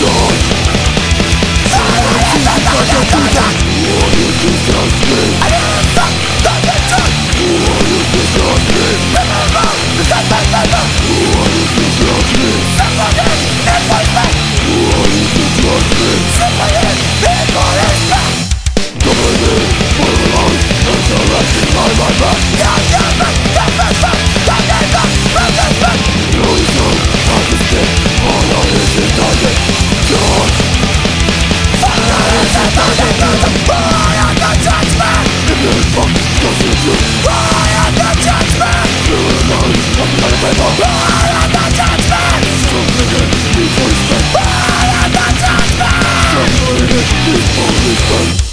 Don't This world is done.